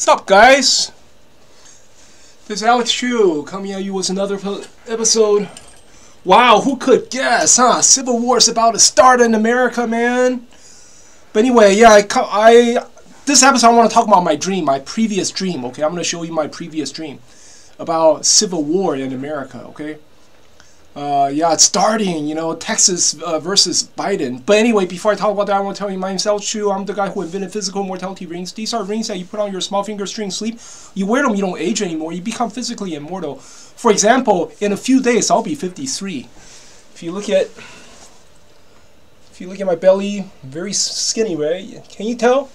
What's up, guys? This is Alex Chiu coming at you with another episode. Wow, who could guess, huh? Civil War is about to start in America, man. But anyway, yeah, I, I this episode I want to talk about my dream, my previous dream. Okay, I'm going to show you my previous dream about Civil War in America. Okay. Uh, yeah, it's starting, you know, Texas uh, versus Biden. But anyway, before I talk about that, I want to tell you my name's El Chiu. I'm the guy who invented physical immortality rings. These are rings that you put on your small finger during sleep. You wear them, you don't age anymore. You become physically immortal. For example, in a few days, I'll be 53. If you look at, if you look at my belly, very skinny, right? Can you tell?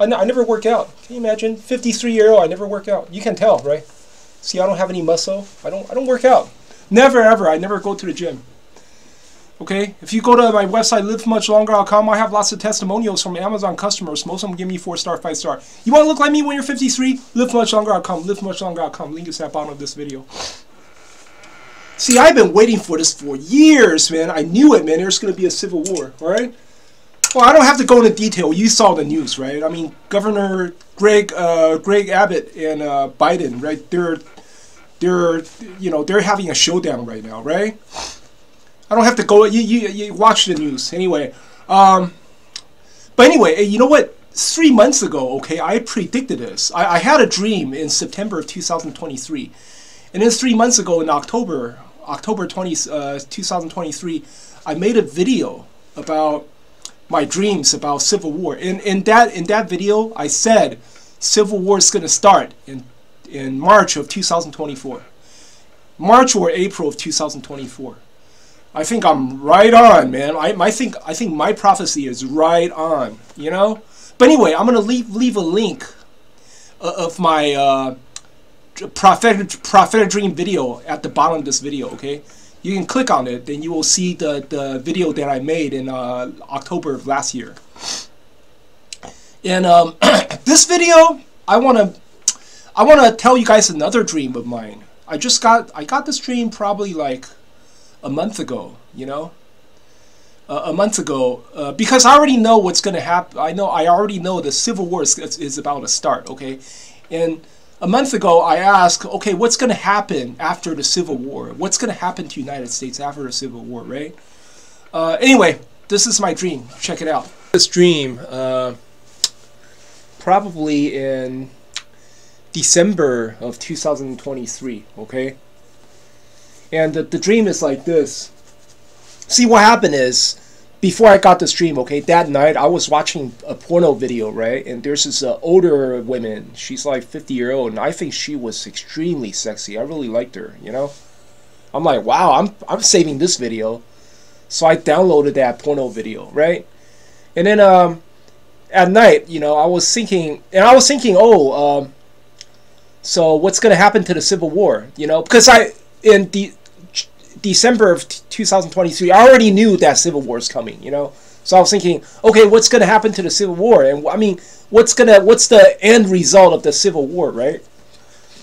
I, I never work out. Can you imagine? 53 year old, I never work out. You can tell, right? See, I don't have any muscle. I don't. I don't work out. Never ever. I never go to the gym. Okay, if you go to my website, livemuchlonger.com, I have lots of testimonials from Amazon customers. Most of them give me four star, five star. You want to look like me when you're 53? Livemuchlonger.com, livemuchlonger.com. Link is at bottom of this video. See, I've been waiting for this for years, man. I knew it, man. There's going to be a civil war, all right? Well, I don't have to go into detail. You saw the news, right? I mean, Governor Greg uh, Greg Abbott and uh, Biden, right? They're they're you know they're having a showdown right now, right? I don't have to go. You you, you watch the news anyway. Um, but anyway, eh, you know what? Three months ago, okay, I predicted this. I, I had a dream in September of 2023, and then three months ago in October, October 20, uh, 2023, I made a video about my dreams about civil war. In in that in that video, I said civil war is going to start in in March of 2024. March or April of 2024. I think I'm right on, man. I, I think I think my prophecy is right on, you know. But anyway, I'm gonna leave leave a link uh, of my uh, prophetic prophetic dream video at the bottom of this video. Okay, you can click on it, then you will see the the video that I made in uh, October of last year. And um, this video, I want to I want to tell you guys another dream of mine. I just got I got this dream probably like a month ago, you know, uh, a month ago, uh, because I already know what's going to happen. I know I already know the civil war is, is about to start. Okay, and a month ago I asked, okay, what's going to happen after the civil war? What's going to happen to United States after the civil war? Right. Uh, anyway, this is my dream. Check it out. This dream, uh, probably in December of 2023, okay? And the, the dream is like this. See, what happened is, before I got this dream, okay, that night I was watching a porno video, right? And there's this uh, older woman. She's like 50 year old, and I think she was extremely sexy. I really liked her, you know? I'm like, wow, I'm, I'm saving this video. So I downloaded that porno video, right? And then um, at night, you know, I was thinking, and I was thinking, oh, um, so what's going to happen to the Civil War? You know, because I in the December of 2023, I already knew that Civil War is coming. You know, so I was thinking, okay, what's going to happen to the Civil War? And I mean, what's gonna what's the end result of the Civil War, right?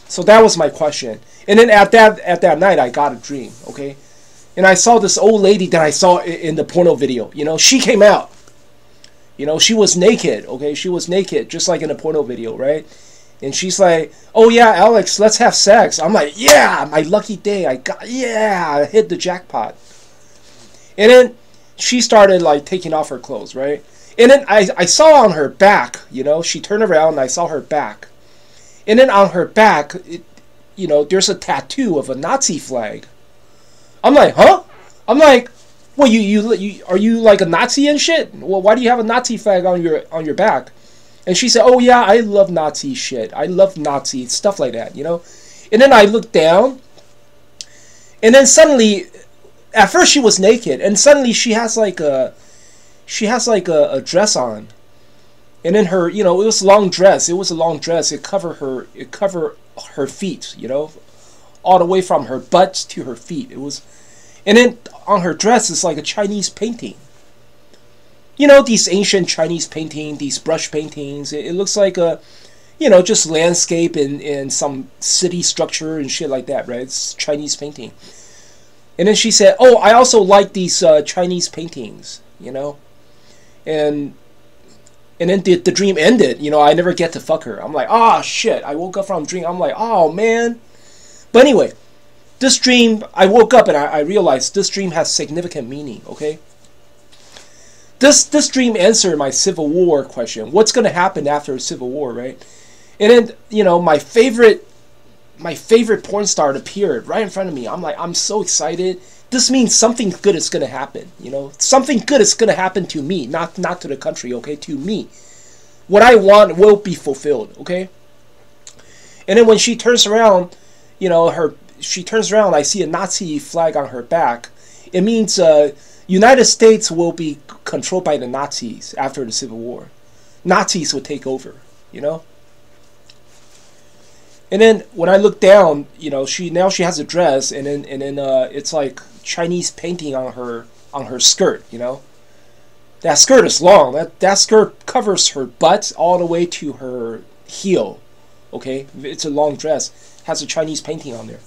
So that was my question. And then at that at that night, I got a dream. Okay, and I saw this old lady that I saw in the porno video. You know, she came out. You know, she was naked. Okay, she was naked, just like in the porno video, right? And she's like, "Oh yeah, Alex, let's have sex." I'm like, "Yeah, my lucky day. I got yeah, I hit the jackpot." And then she started like taking off her clothes, right? And then I, I saw on her back, you know, she turned around and I saw her back. And then on her back, it, you know, there's a tattoo of a Nazi flag. I'm like, huh? I'm like, well, you, you, you are you like a Nazi and shit? Well, why do you have a Nazi flag on your on your back? And she said, "Oh yeah, I love Nazi shit. I love Nazi stuff like that, you know." And then I looked down, and then suddenly, at first she was naked, and suddenly she has like a, she has like a, a dress on, and then her, you know, it was a long dress. It was a long dress. It covered her. It covered her feet, you know, all the way from her butt to her feet. It was, and then on her dress is like a Chinese painting you know these ancient Chinese painting, these brush paintings. It, it looks like a, you know, just landscape and and some city structure and shit like that, right? It's Chinese painting. And then she said, "Oh, I also like these uh, Chinese paintings, you know," and and then the, the dream ended. You know, I never get to fuck her. I'm like, oh shit. I woke up from dream. I'm like, oh man. But anyway, this dream, I woke up and I, I realized this dream has significant meaning. Okay. This this dream answered my Civil War question. What's going to happen after a Civil War, right? And then you know my favorite my favorite porn star appeared right in front of me. I'm like, I'm so excited. This means something good is gonna happen. You know, something good is gonna happen to me, not not to the country. Okay, to me, what I want will be fulfilled. Okay. And then when she turns around, you know, her she turns around. I see a Nazi flag on her back. It means uh, United States will be controlled by the Nazis after the Civil War. Nazis will take over. You know. And then when I look down, you know, she now she has a dress, and then and then uh, it's like Chinese painting on her on her skirt. You know, that skirt is long. That that skirt covers her butt all the way to her heel. Okay, it's a long dress. Has a Chinese painting on there.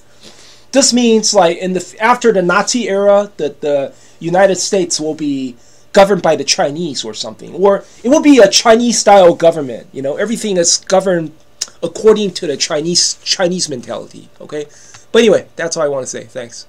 This means like in the after the Nazi era, that the United States will be governed by the Chinese or something, or it will be a Chinese style government. You know, everything is governed according to the Chinese Chinese mentality. Okay, but anyway, that's all I want to say. Thanks.